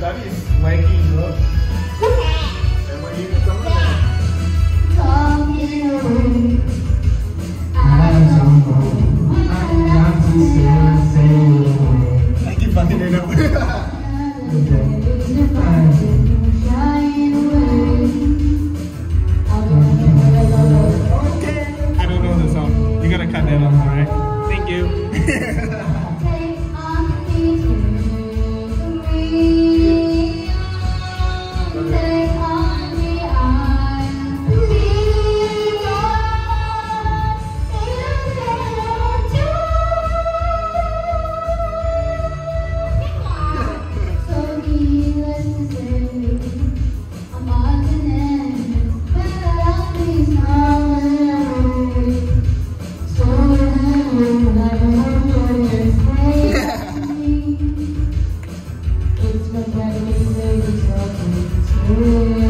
daddy is waking up. Emma, you come on. I keep fucking it up. okay. My